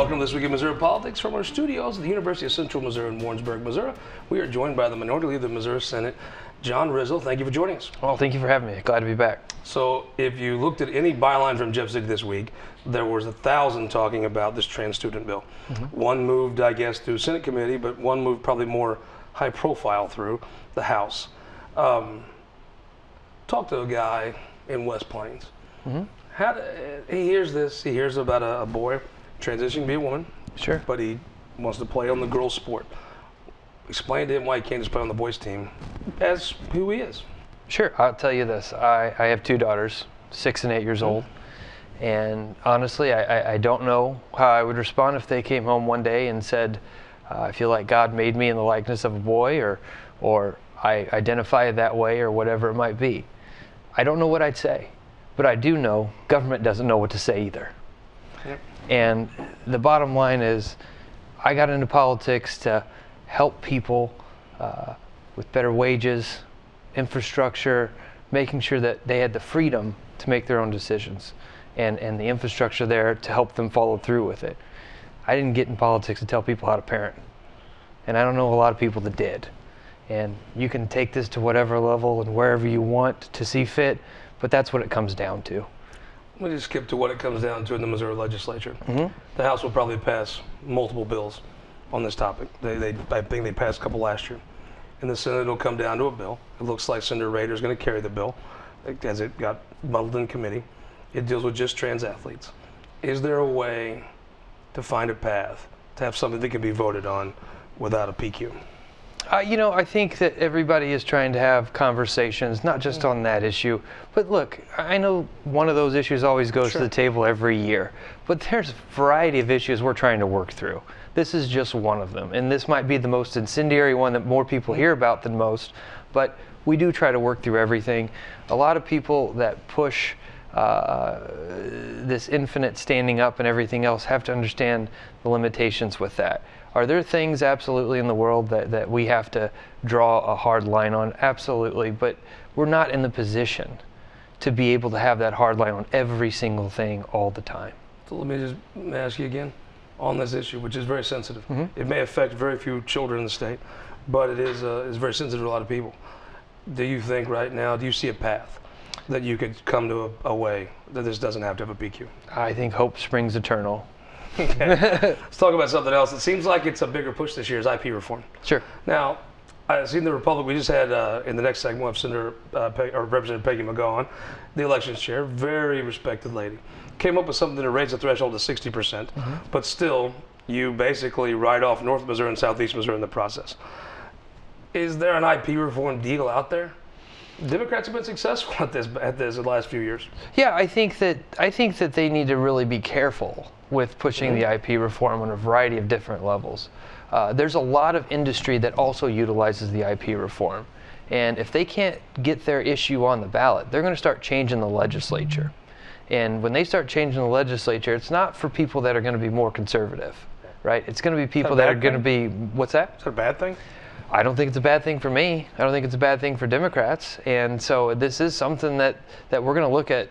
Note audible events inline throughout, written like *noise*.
welcome to This Week in Missouri Politics from our studios at the University of Central Missouri in Warrensburg, Missouri. We are joined by the Minority Leader of the Missouri Senate, John Rizzo. Thank you for joining us. Well, thank you for having me. Glad to be back. So, if you looked at any byline from Jeff City this week, there was a thousand talking about this trans student bill. One moved, I guess, through Senate committee, but one moved probably more high profile through the House. Um, talk to a guy in West Plains. How do, he hears this. He hears about a, a boy transitioning to be a woman, Sure. but he wants to play on the girls' sport. Explain to him why he can't just play on the boys' team as who he is. Sure. I'll tell you this. I, I have two daughters, six and eight years old. And honestly, I, I, I don't know how I would respond if they came home one day and said, uh, I feel like God made me in the likeness of a boy or, or I identify that way or whatever it might be. I don't know what I'd say, but I do know government doesn't know what to say either. And the bottom line is, I got into politics to help people uh, with better wages, infrastructure, making sure that they had the freedom to make their own decisions, and, and the infrastructure there to help them follow through with it. I didn't get in politics to tell people how to parent, and I don't know a lot of people that did. And you can take this to whatever level and wherever you want to see fit, but that's what it comes down to. Let me just skip to what it comes down to in the Missouri legislature. Mm-hmm. The House will probably pass multiple bills on this topic. They, they, I think they passed a couple last year. In the Senate, it'll come down to a bill. It looks like Senator Rehder is going to carry the bill as it got muddled in committee. It deals with just trans athletes. Is there a way to find a path to have something that can be voted on without a PQ? Uh, you know, I think that everybody is trying to have conversations, not just on that issue. But look, I know one of those issues always goes Sure. to the table every year. But there's a variety of issues we're trying to work through. This is just one of them. And this might be the most incendiary one that more people hear about than most. But we do try to work through everything. A lot of people that push uh, this infinite standing up and everything else have to understand the limitations with that. Are there things absolutely in the world that, that we have to draw a hard line on? Absolutely, but we're not in the position to be able to have that hard line on every single thing all the time. So let me just ask you again on this issue, which is very sensitive. Mm-hmm. It may affect very few children in the state, but it is uh, is very sensitive to a lot of people. Do you think right now? Do you see a path that you could come to a, a way that this doesn't have to have a PQ? I think hope springs eternal. Let's talk about something else. It seems like it's a bigger push this year is IP reform. Sure. Now, I've seen the Republic. We just had uh, in the next segment, have Senator uh, Pe- or Representative Peggy on, the elections chair, very respected lady, came up with something to raise the threshold to 60 percent, but still, you basically write off North Missouri and Southeast Missouri in the process. Is there an IP reform deal out there? Democrats have been successful *laughs* at this at this in the last few years. Yeah, I think that I think that they need to really be careful with pushing the IP reform on a variety of different levels. Uh, there's a lot of industry that also utilizes the IP reform, and if they can't get their issue on the ballot, they're going to start changing the legislature. And when they start changing the legislature, it's not for people that are going to be more conservative, right? It's going to be people that are going to be what's that? Is that a bad thing? I don't think it's a bad thing for me. I don't think it's a bad thing for Democrats. And so this is something that, that we're going to look at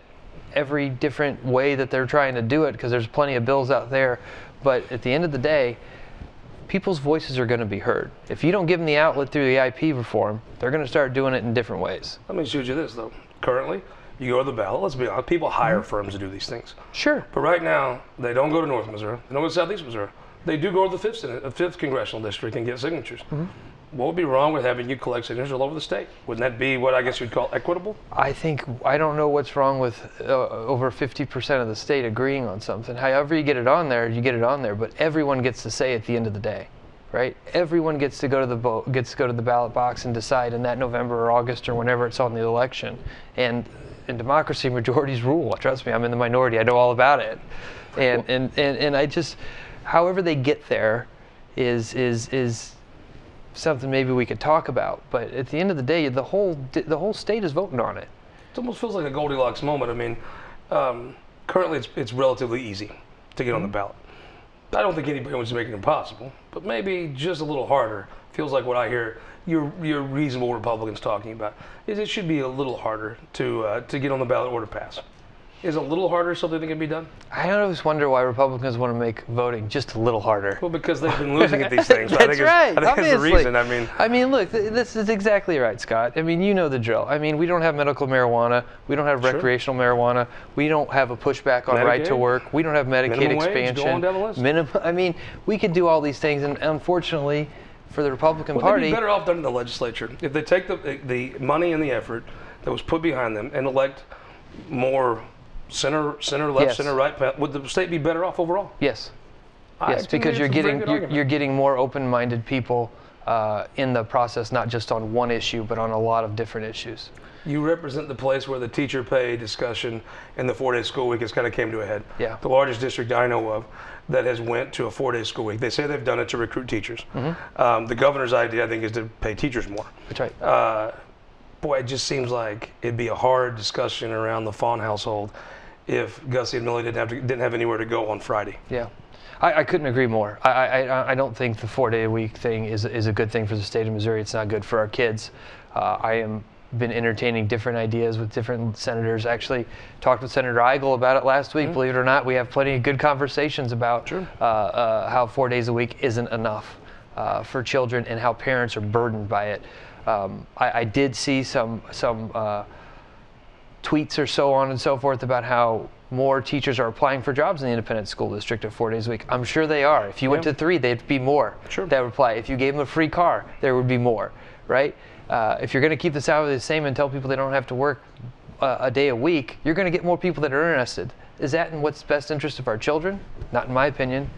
every different way that they're trying to do it because there's plenty of bills out there. But at the end of the day, people's voices are going to be heard. If you don't give them the outlet through the IP reform, they're going to start doing it in different ways. Let me shoot you this though. Currently, you go to the ballot. Let's be honest. People hire firms to do these things. Sure. But right now, they don't go to North Missouri. They don't go to Southeast Missouri. They do go to the fifth, uh, fifth congressional district and get signatures. What would be wrong with having you collect signatures all over the state? Wouldn't that be what I guess you'd call equitable? I think I don't know what's wrong with uh, over 50% of the state agreeing on something. However you get it on there, you get it on there, but everyone gets to say at the end of the day, right? Everyone gets to go to the vote, gets to go to the ballot box and decide in that November or August or whenever it's on the election. And in democracy, *laughs* majorities rule. Trust me, I'm in the minority. I know all about it. And and and, and I just, however they get there, is is is something maybe we could talk about. But at the end of the day, the whole the whole state is voting on it. It almost feels like a Goldilocks moment. I mean, um, currently it's, it's relatively easy to get on the ballot. I don't think anybody wants to make it impossible, but maybe just a little harder. Feels like what I hear your your reasonable Republicans talking about is it should be a little harder to uh, to get on the ballot or to pass. Is a little harder something that can be done? I always wonder why Republicans want to make voting just a little harder. Well, because they've been losing at these *laughs* things. That's I think right. It's, I think it's the reason. I mean, I mean, look, th- this is exactly right, Scott. I mean, you know the drill. I mean, we don't have medical marijuana. We don't have Sure. recreational marijuana. We don't have a pushback on right to work. We don't have Medicaid Minimum wage, expansion. on down the list. Minimum. I mean, we could do all these things, and unfortunately, for the Republican well, they'd Party, be better off done in the legislature if they take the the money and the effort that was put behind them and elect more center, center, left, Yes. center, right. Would the state be better off overall? yes, I- yes, because you're getting you're, you're getting more open-minded people uh, in the process, not just on one issue, but on a lot of different issues. You represent the place where the teacher pay discussion and the four-day school week has kind of came to a head. Yeah. The largest district I know of that has went to a four-day school week. They say they've done it to recruit teachers. Mm-hmm. Um, the governor's idea, I think, is to pay teachers more. That's right. Uh, boy, it just seems like it'd be a hard discussion around the Faughn household if Gussie and Millie didn't have to, didn't have anywhere to go on Friday. Yeah, I, I couldn't agree more. I, I, I- don't think the four day a week thing is, is a good thing for the state of Missouri. It's not good for our kids. Uh, I am been entertaining different ideas with different senators. Actually, talked with Senator Eigel about it last week. Believe it or not, we have plenty of good conversations about Sure. uh, uh, how four days a week isn't enough uh, for children and how parents are burdened by it. Um, I, I did see some some. Tweets or so on and so forth about how more teachers are applying for jobs in the independent school district at four days a week. I'm sure they are. If you went to three, they'd be more Sure. that would apply. If you gave them a free car, there would be more, right? Uh, if you're going to keep the salary the same and tell people they don't have to work uh, a day a week, you're going to get more people that are interested. Is that in what's best interest of our children? Not in my opinion.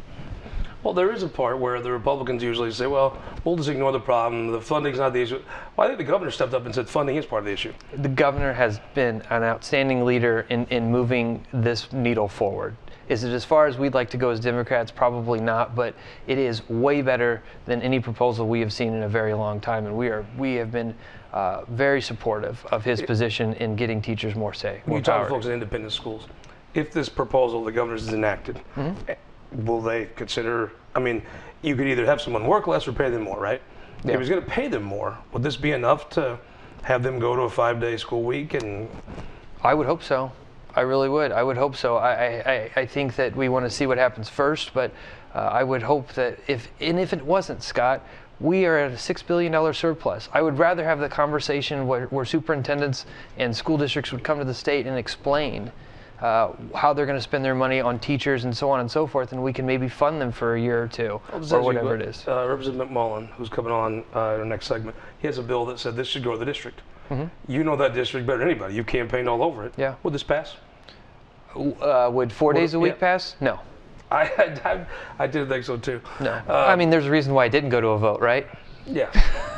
Well, there is a part where the Republicans usually say, well, we'll just ignore the problem. The funding's not the issue. Well, I think the governor stepped up and said funding is part of the issue. the governor has been an outstanding leader in, in moving this needle forward. Is it as far as we'd like to go as Democrats? Probably not, but it is way better than any proposal we have seen in a very long time, and we are we have been uh, very supportive of his position in getting teachers more say, more you talk to folks in independent schools, if this proposal the governor's is enacted, Mm-hmm. Will they consider? I mean, you could either have someone work less or pay them more, right? Yeah. If he's going to pay them more, would this be enough to have them go to a five-day school week? And I would hope so. I really would. I would hope so. I, I, I- I think that we want to see what happens first, but uh, I would hope that if, and if it wasn't, Scott, we are at a $6 billion surplus. I would rather have the conversation where, where superintendents and school districts would come to the state and explain uh, how they're going to spend their money on teachers and so on and so forth, and we can maybe fund them for a year or two Well, or whatever it is. Uh, Representative McMullen, who's coming on uh, in our next segment, he has a bill that said this should go to the district. You know that district better than anybody. You campaigned all over it. Mm-hmm. Yeah. Would this pass? Uh, would four Well, days a week yeah. pass? No. *laughs* I, I, I did think so too. No. Uh, I mean, there's a reason why I didn't go to a vote, right? Yeah.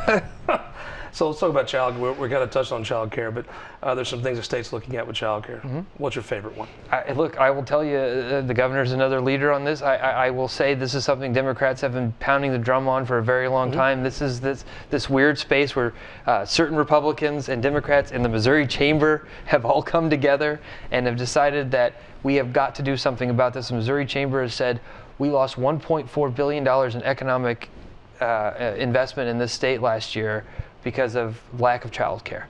*laughs* *laughs* so let's talk about child. We're, we're kind of touched on child care, but uh, there's some things the state's looking at with child care. Mm-hmm. What's your favorite one? I, look, I will tell you, uh, the governor's another leader on this. I, I, I will say this is something Democrats have been pounding the drum on for a very long time. This is this this weird space where uh, certain Republicans and Democrats in the Missouri chamber *laughs* have all come together and have decided that we have got to do something about this. The Missouri chamber has said we lost 1.4 billion dollars in economic uh, uh, investment in this state last year because of lack of child care.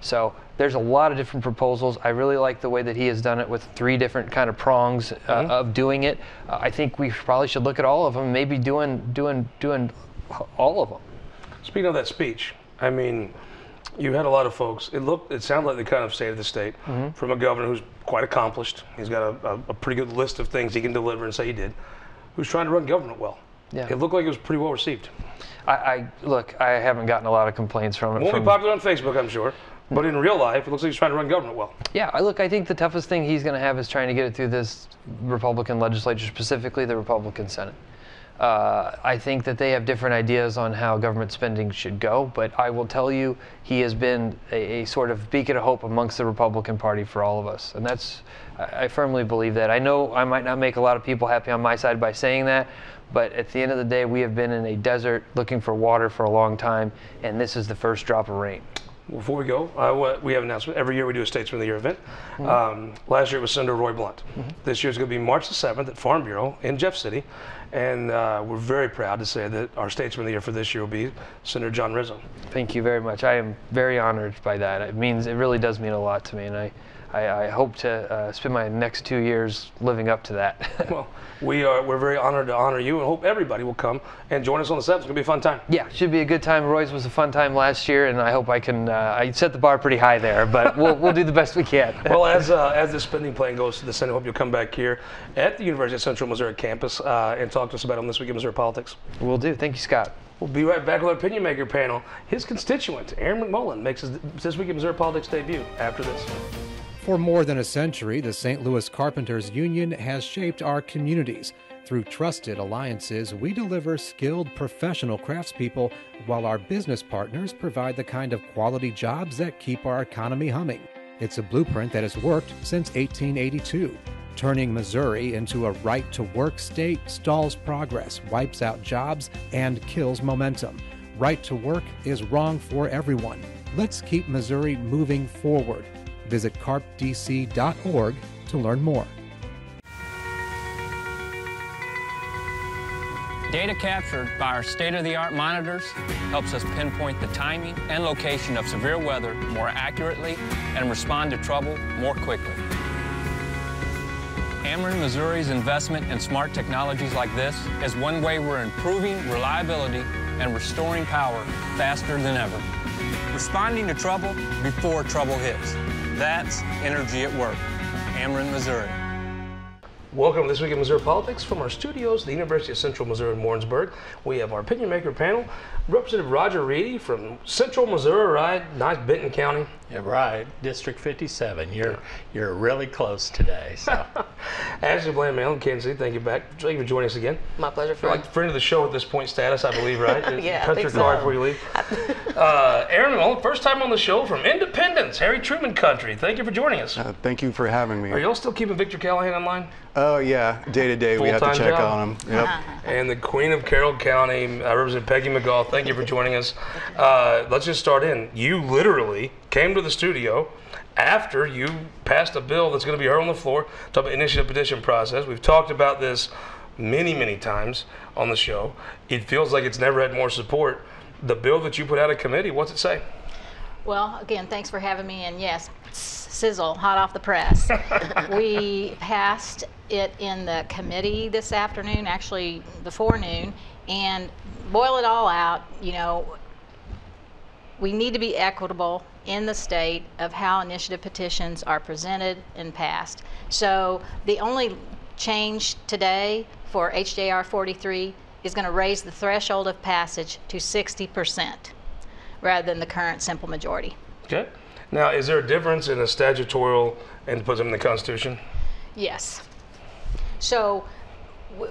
So there's a lot of different proposals. I really like the way that he has done it with three different kind of prongs uh, of doing it. Uh, I think we probably should look at all of them, maybe doing doing doing all of them. Speaking of that speech, I mean, you had a lot of folks. It looked, it sounded like the kind of state of the state Mm-hmm. from a governor who's quite accomplished. He's got a, a, a pretty good list of things he can deliver and say he did. Who's trying to run government well. Yeah. It looked like it was pretty well received. I, I look. I haven't gotten a lot of complaints from it. Won't be popular on Facebook, I'm sure, but in real life, it looks like he's trying to run government well. Yeah, I look. I think the toughest thing he's going to have is trying to get it through this Republican legislature, specifically the Republican Senate. Uh, I think that they have different ideas on how government spending should go, but I will tell you, he has been a, a sort of beacon of hope amongst the Republican Party for all of us, and that's. I, I firmly believe that. I know I might not make a lot of people happy on my side by saying that, but at the end of the day, we have been in a desert looking for water for a long time, and this is the first drop of rain. Before we go, uh, what- we have an announcement. Every year we do a Statesman of the Year event. Um, last year it was Senator Roy Blunt. This year it's going to be March the 7th at Farm Bureau in Jeff City. And uh, we're very proud to say that our Statesman of the Year for this year will be Senator John Rizzo. Thank you very much. I am very honored by that. It means it really does mean a lot to me, and I, I, I hope to uh, spend my next two years living up to that. *laughs* Well, we are we're very honored to honor you, and hope everybody will come and join us on the seventh. It's gonna be a fun time. yeah, should be a good time. Roy's was a fun time last year, and I hope I can. Uh, I set the bar pretty high there, but *laughs* we'll, we'll do the best we can. *laughs* Well, as uh, as the spending plan goes to the Senate, I hope you'll come back here at the University of Central Missouri campus uh, and talk to us about it on this week in Missouri politics. we'll do. Thank you, Scott. We'll be right back with our opinion maker panel. His constituent, Aaron McMullen, makes his this week in Missouri politics debut after this. For more than a century, the St. Louis Carpenters Union has shaped our communities. Through trusted alliances, we deliver skilled professional craftspeople while our business partners provide the kind of quality jobs that keep our economy humming. It's a blueprint that has worked since 1882. Turning Missouri into a right to work state stalls progress, wipes out jobs, and kills momentum. Right to work is wrong for everyone. Let's keep Missouri moving forward. Visit carpdc.org to learn more. Data captured by our state-of-the-art monitors helps us pinpoint the timing and location of severe weather more accurately and respond to trouble more quickly. Ameren, Missouri's investment in smart technologies like this is one way we're improving reliability and restoring power faster than ever. Responding to trouble before trouble hits. That's energy at work. Ameren, Missouri. Welcome to This Week in Missouri Politics from our studios, the University of Central Missouri in Warrensburg. We have our opinion maker panel, Representative Roger Reedy from Central Missouri, right? Nice Benton County. Yeah, right. District 57. You're you're really close today. So *laughs* Ashley Bland Manlove Kansas thank you back. Thank you for joining us again. My pleasure, You're friend. like friend of the show at this point status, I believe, right? *laughs* Yeah, I Cut think your so. card before you leave. *laughs* uh, Aaron Mullen, first time on the show from Independence, Harry Truman Country. Thank you for joining us. Uh, thank you for having me. Are y'all still keeping Victor Callahan online? Oh yeah, day to day we have to check job? on him. Yep. and the Queen of Carroll County, uh, Representative Peggy McGaugh. Thank you for joining us. Uh, let's just start in. You literally came to the studio after you passed a bill that's going to be heard on the floor. Talk about initiative petition process. We've talked about this many, many times on the show. It feels like it's never had more support. The bill that you put out of committee, what's it say? Well, again, thanks for having me. And yes, sizzle, hot off the press. *laughs* we passed it in the committee this afternoon, actually the forenoon, and boil it all out. You know, we need to be equitable in the state of how initiative petitions are presented and passed. So the only change today for HJR 43 is going to raise the threshold of passage to 60 percent rather than the current simple majority. Okay. Now, is there a difference in a statutorial and put them in the Constitution? Yes. So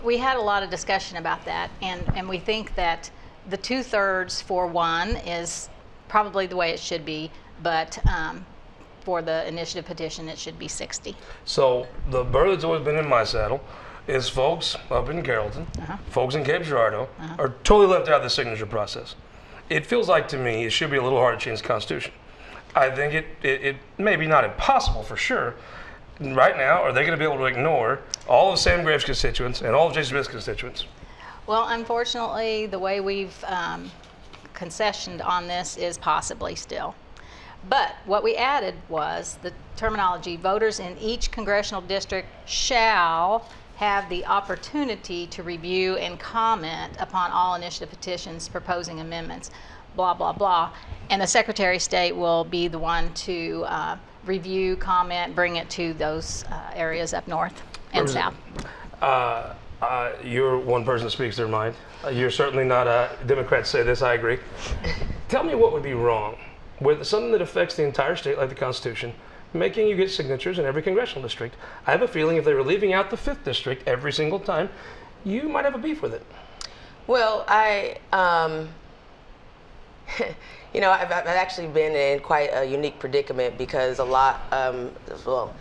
we had a lot of discussion about that, and, and we think that the two thirds for one is probably the way it should be, but um, for the initiative petition, it should be 60. So the bird that's always been in my saddle is folks up in Carrollton, folks in Cape Girardeau are totally left out of the signature process. It feels like to me it should be a little hard to change the Constitution. I think it, it, it may be not impossible for sure. Right now, are they going to be able to ignore all of Sam Graves' constituents and all of Jason Smith's constituents? Well, unfortunately, the way we've um, concessioned on this is possibly still. But what we added was the terminology voters in each congressional district shall have the opportunity to review and comment upon all initiative petitions proposing amendments, blah, blah, blah. And the Secretary of State will be the one to uh, review, comment, bring it to those uh, areas up north and south. Uh, uh, you're one person that speaks their mind. Uh, you're certainly not a Democrat. say this. I agree. Tell me what would be wrong with something that affects the entire state, like the Constitution, making you get signatures in every congressional district. I have a feeling if they were leaving out the fifth district every single time, you might have a beef with it. Well, I, um, *laughs* you know, I've, I've actually been in quite a unique predicament because a lot, um, well,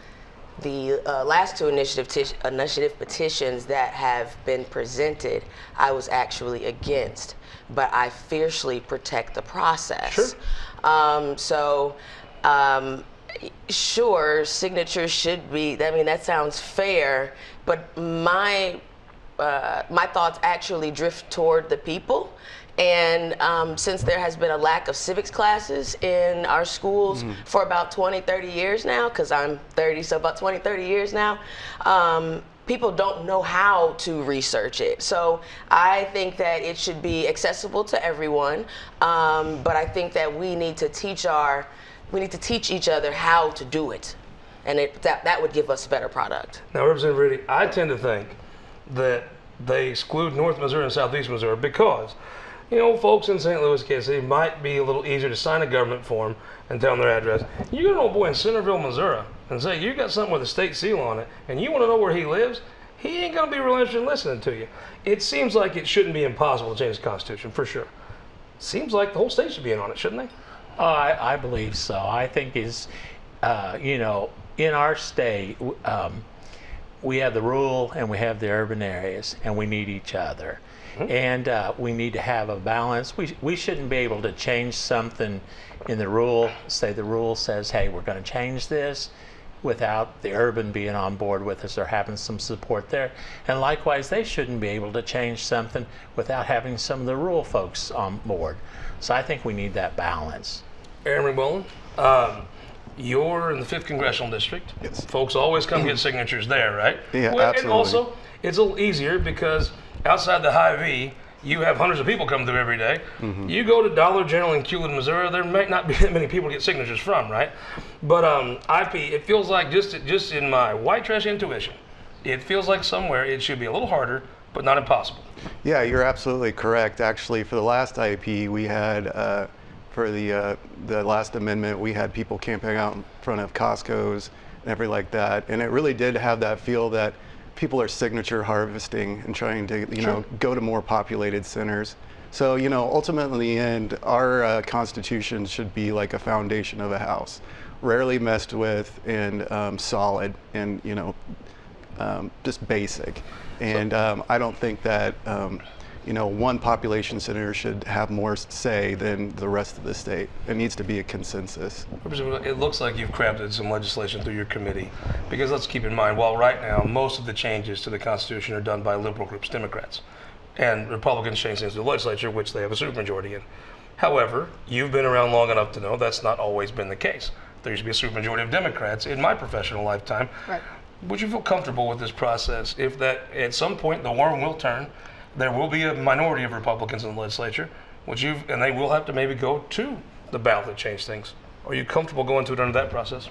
the uh, last two initiative, initiative petitions that have been presented, I was actually against, but I fiercely protect the process. Sure. Um, so, um, sure, signatures should be. I mean, that sounds fair, but my uh, my thoughts actually drift toward the people And um, since there has been a lack of civics classes in our schools for about 20, 30 years now, because I'm 30, so about 20, 30 years now, um, people don't know how to research it. So I think that it should be accessible to everyone, um, but I think that we need to teach our, we need to teach each other how to do it, and it, that that would give us a better product. Now, Representative Reedy, I tend to think that they exclude North Missouri and Southeast Missouri because, you know, folks in St. Louis, Kansas City might be a little easier to sign a government form and tell them their address. You got an old boy in Centerville, Missouri, and say you got something with a state seal on it, and you want to know where he lives. He ain't gonna be real interested in listening to you. It seems like it shouldn't be impossible to change the Constitution for sure. Seems like the whole state should be in on it, shouldn't they? I, I believe so. I think is, uh, you know, in our state, um, we have the rural and we have the urban areas, and we need each other. And uh, we need to have a balance. We, we shouldn't be able to change something in the rule, say the rule says, hey, we're going to change this without the urban being on board with us or having some support there. And likewise, they shouldn't be able to change something without having some of the rural folks on board. So I think we need that balance. Aaron McMullen, um, you're in the fifth congressional district. Yes. Folks always come get signatures there, right? Yeah, And absolutely. also, it's a little easier because outside the Hy-Vee, you have hundreds of people come through every day. Mm-hmm. You go to Dollar General in Culin, Missouri, there might not be *laughs* that many people to get signatures from, right? But um, IP, it feels like just just in my white trash intuition, it feels like somewhere it should be a little harder, but not impossible. Yeah, you're absolutely correct. Actually, for the last IEP, we had uh, for the uh, the last amendment, we had people camping out in front of Costco's and everything like that, and it really did have that feel that people are signature harvesting and trying to you know go to more populated centers. So you know, ultimately, in the end, our uh, constitution should be like a foundation of a house, rarely messed with and um, solid, and you know, um, just basic. And um, I don't think that um, you know one population center should have more say than the rest of the state. It needs to be a consensus. It looks like you've crafted some legislation through your committee. Because let's keep in mind, while right now most of the changes to the Constitution are done by liberal groups, Democrats, and Republicans change things to the legislature, which they have a supermajority in. However, you've been around long enough to know that's not always been the case. There used to be a supermajority of Democrats in my professional lifetime. Right. Would you feel comfortable with this process if that at some point the worm will turn? There will be a minority of Republicans in the legislature, which you and they will have to maybe go to the ballot to change things. Are you comfortable going to it under that process?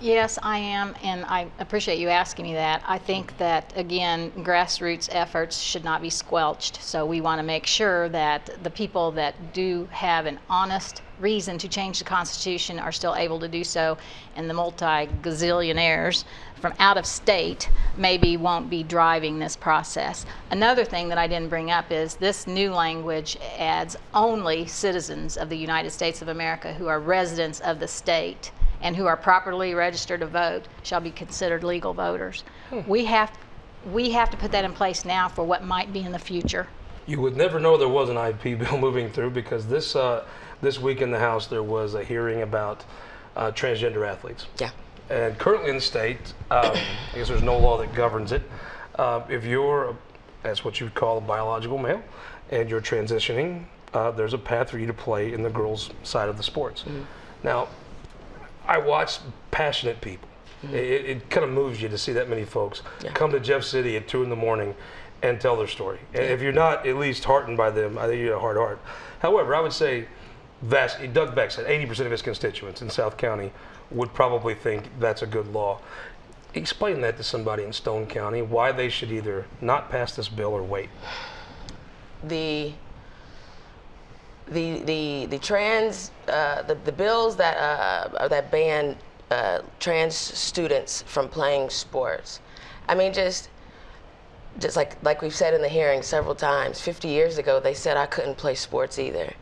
Yes, I am, and I appreciate you asking me that. I think that, again, grassroots efforts should not be squelched. So we want to make sure that the people that do have an honest reason to change the Constitution are still able to do so, and the multi gazillionaires from out of state maybe won't be driving this process. Another thing that I didn't bring up is this new language adds only citizens of the United States of America who are residents of the state and who are properly registered to vote shall be considered legal voters. We have we have to put that in place now for what might be in the future. You would never know there was an IP bill *laughs* moving through because this uh, this week in the House there was a hearing about uh, transgender athletes. Yeah. And currently in the state, um, I guess there's no law that governs it. Uh, if you're, that's what you would call a biological male, and you're transitioning, uh, there's a path for you to play in the girls' side of the sports. Now, I watch passionate people. It, it kind of moves you to see that many folks come to Jeff City at two in the morning and tell their story. And if you're not at least heartened by them, I think you have a hard heart. However, I would say, vast. Doug Beck said 80% of his constituents in South County would probably think that's a good law. Explain that to somebody in Stone County why they should either not pass this bill or wait. the the the the trans uh, the the bills that uh, that ban uh, trans students from playing sports. I mean, just just like like we've said in the hearing several times. 50 years ago, they said I couldn't play sports either,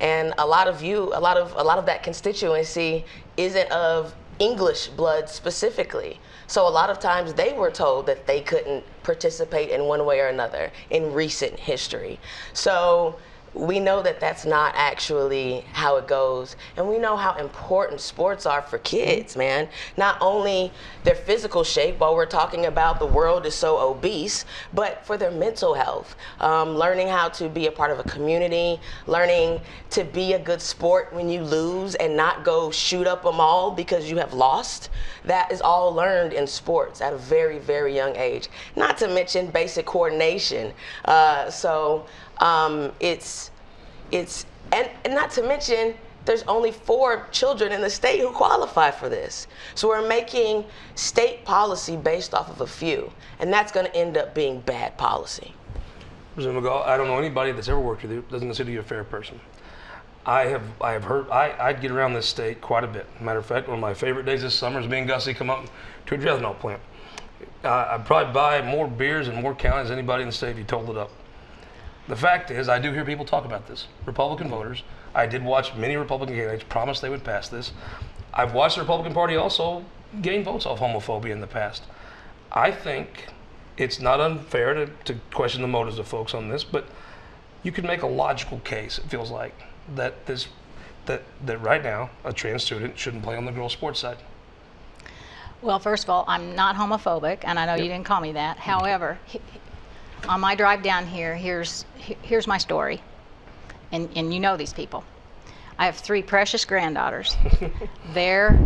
and a lot of you, a lot of a lot of that constituency isn't of English blood specifically. So a lot of times they were told that they couldn't participate in one way or another in recent history. So we know that that's not actually how it goes. And we know how important sports are for kids, man. Not only their physical shape, while we're talking about the world is so obese, but for their mental health. Um, learning how to be a part of a community, learning to be a good sport when you lose and not go shoot up them all because you have lost. That is all learned in sports at a very, very young age. Not to mention basic coordination. Uh, so, um, it's it's and, and not to mention there's only four children in the state who qualify for this. So we're making state policy based off of a few, and that's going to end up being bad policy. President McGaugh, I don't know anybody that's ever worked with you doesn't consider you a fair person. I have I have heard I, I get around this state quite a bit. Matter of fact, one of my favorite days this summer is and Gussie come up to a ethanol plant. Uh, I'd probably buy more beers in more counties than anybody in the state if you totaled it up. The fact is, I do hear people talk about this. Republican voters. I did watch many Republican candidates promise they would pass this. I've watched the Republican Party also gain votes off homophobia in the past. I think it's not unfair to, to question the motives of folks on this, but you could make a logical case, it feels like, that this that that right now a trans student shouldn't play on the girls' sports side. Well, first of all, I'm not homophobic, and I know you didn't call me that. Mm-hmm. However, he- on my drive down here, here's here's my story, and and you know these people. I have three precious granddaughters. *laughs* Their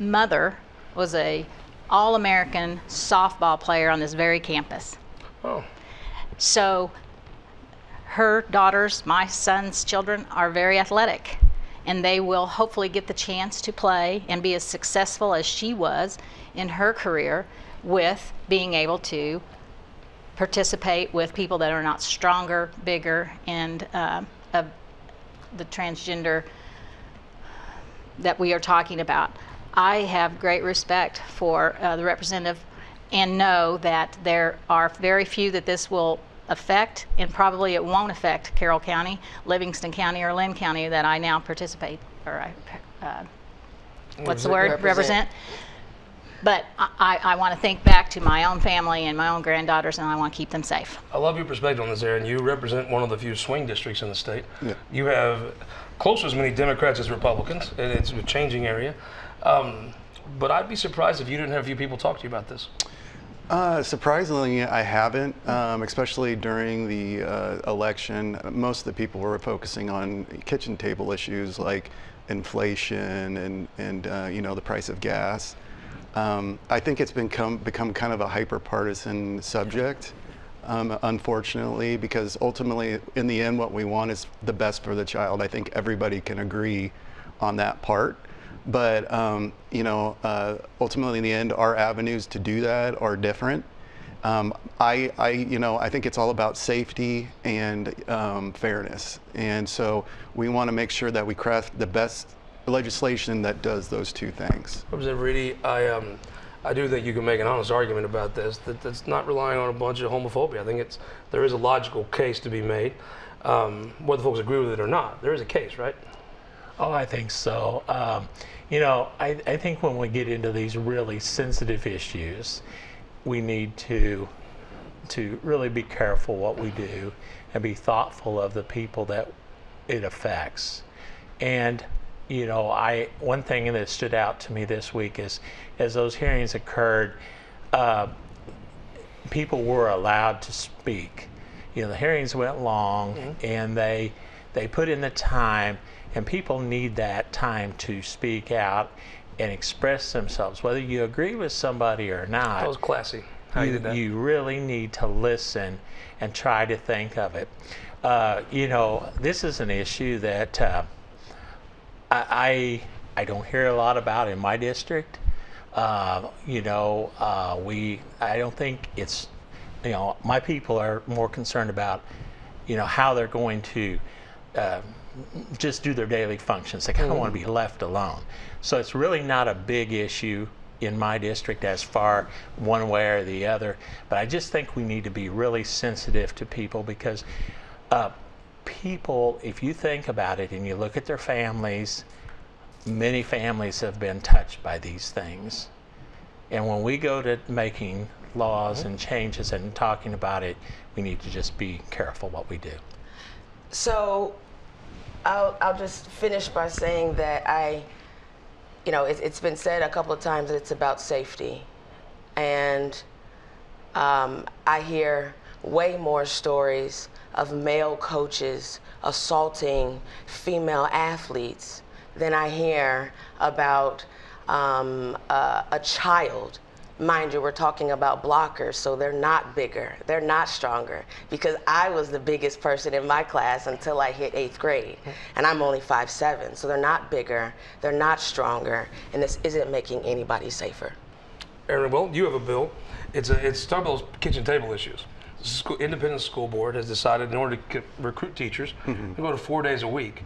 mother was a all-American softball player on this very campus. Oh, So her daughters, my son's children, are very athletic. And they will hopefully get the chance to play and be as successful as she was in her career with being able to participate with people that are not stronger, bigger, and uh, of the transgender that we are talking about. I have great respect for uh, the representative and know that there are very few that this will affect, and probably it won't affect Carroll County, Livingston County, or Linn County that I now participate, or I, uh, what's the word? Represent. But I, I, I want to think back to my own family and my own granddaughters, and I want to keep them safe. I love your perspective on this, Aaron. You represent one of the few swing districts in the state. Yeah. You have close to as many Democrats as Republicans, and it's a changing area. Um, but I'd be surprised if you didn't have a few people talk to you about this. Uh, surprisingly, I haven't, um, especially during the uh, election. Most of the people were focusing on kitchen table issues like inflation and, and uh, you know, the price of gas. Um, I think it's become, become kind of a hyper partisan subject, um, unfortunately, because ultimately, in the end, what we want is the best for the child. I think everybody can agree on that part. But um, you know, uh, ultimately, in the end, our avenues to do that are different. Um, I, I, you know, I think it's all about safety and um, fairness, and so we want to make sure that we craft the best legislation that does those two things. Representative Reedy, I, um, I do think you can make an honest argument about this. That that's not relying on a bunch of homophobia. I think it's there is a logical case to be made, um, whether folks agree with it or not. There is a case, right? Oh, I think so. Um, you know, I, I think when we get into these really sensitive issues, we need to to really be careful what we do and be thoughtful of the people that it affects. And you know, I one thing that stood out to me this week is as those hearings occurred, uh, people were allowed to speak. You know, the hearings went long, and they they put in the time, and people need that time to speak out and express themselves, whether you agree with somebody or not That was classy. How you, you, you really need to listen and try to think of it. Uh, you know, this is an issue that uh, I, I I don't hear a lot about in my district. Uh, you know, uh, we I don't think it's you know my people are more concerned about you know how they're going to uh, just do their daily functions. They kind of want to be left alone. So it's really not a big issue in my district as far one way or the other. But I just think we need to be really sensitive to people because uh, people, if you think about it and you look at their families, many families have been touched by these things. And when we go to making laws and changes and talking about it, we need to just be careful what we do. So I'll, I'll just finish by saying that I, you know, it, it's been said a couple of times that it's about safety. And um, I hear way more stories of male coaches assaulting female athletes than I hear about um, uh, a child Mind you, we're talking about blockers, so they're not bigger, they're not stronger. Because I was the biggest person in my class until I hit eighth grade, and I'm only 5'7", so they're not bigger, they're not stronger, and this isn't making anybody safer. Aaron, well, you have a bill. It's a, it's talking about kitchen table issues. School, independent school board has decided in order to recruit teachers, mm-hmm. to go to four days a week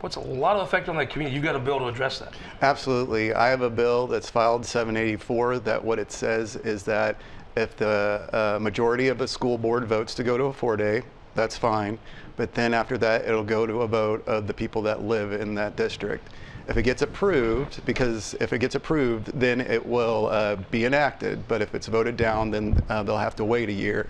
What's a lot of effect on that community? You've got a bill to address that. Absolutely. I have a bill that's filed 784 that what it says is that if the uh, majority of the school board votes to go to a four day, that's fine. But then after that, it'll go to a vote of the people that live in that district. If it gets approved, because if it gets approved, then it will uh, be enacted. But if it's voted down, then uh, they'll have to wait a year.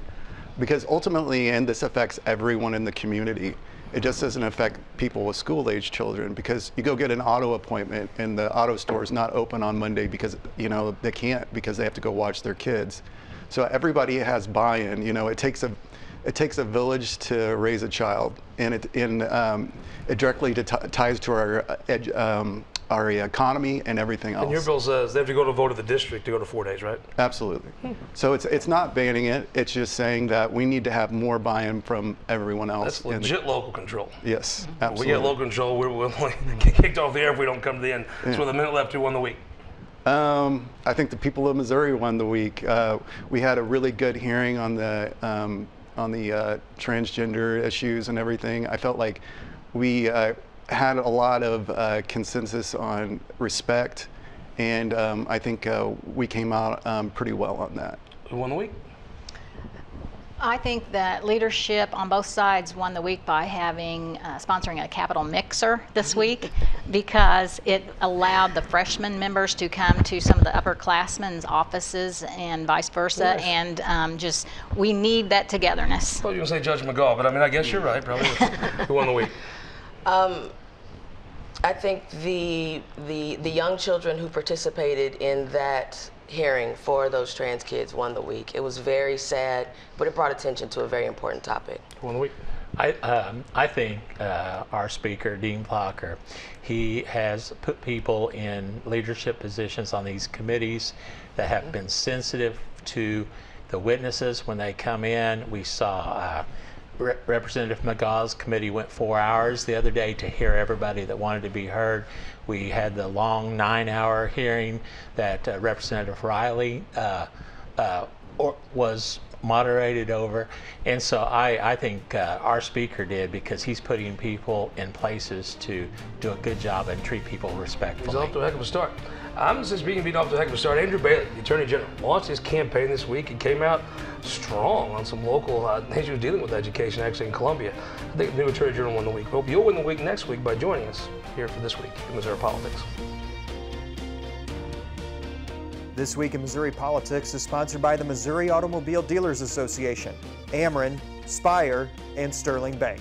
Because ultimately, and this affects everyone in the community, it just doesn't affect people with school age children because you go get an auto appointment and the auto store is not open on Monday because you know they can't because they have to go watch their kids. So everybody has buy-in. You know, it takes a it takes a village to raise a child, and it in um, it directly ties to our uh, um, our economy and everything else. And your bill says they have to go to vote of the district to go to four days, right? Absolutely. Hmm. So it's it's not banning it. It's just saying that we need to have more buy-in from everyone else. That's legit the, local control. Yes, absolutely. we get local control. We're, we'll *laughs* get kicked off the air if we don't come to the end. Yeah. So with a minute left, who won the week? Um, I think the people of Missouri won the week. Uh, we had a really good hearing on the um, on the uh, transgender issues and everything. I felt like we uh, had a lot of uh, consensus on respect, and um, I think uh, we came out um, pretty well on that. Who won the week? I think that leadership on both sides won the week by having uh, sponsoring a capital mixer this mm-hmm. week because it allowed the freshman members to come to some of the upperclassmen's offices and vice versa. Nice. And um, just we need that togetherness. Well, you can say Judge McGaugh, but I mean, I guess you're right. Probably *laughs* who won the week. Um, I think the the the young children who participated in that hearing for those trans kids won the week. It was very sad, but it brought attention to a very important topic. Won the week. I, um, I think uh, our speaker, Dean Plocher, he has put people in leadership positions on these committees that have been sensitive to the witnesses when they come in. We saw uh, Re Representative McGaugh's committee went four hours the other day to hear everybody that wanted to be heard. We had the long nine-hour hearing that uh, Representative Riley uh, uh, was moderated over. And so I, I think uh, our speaker did because he's putting people in places to do a good job and treat people respectfully. He's off to a heck of a start. I'm just being beat off the heck of a start. Andrew Bailey, the Attorney General, launched his campaign this week. and came out strong on some local uh, issues dealing with education, actually in Columbia. I think the new Attorney General won the week. Hope you'll win the week next week by joining us here for this week in Missouri Politics. This Week in Missouri Politics is sponsored by the Missouri Automobile Dealers Association, Ameren, Spire, and Sterling Bank.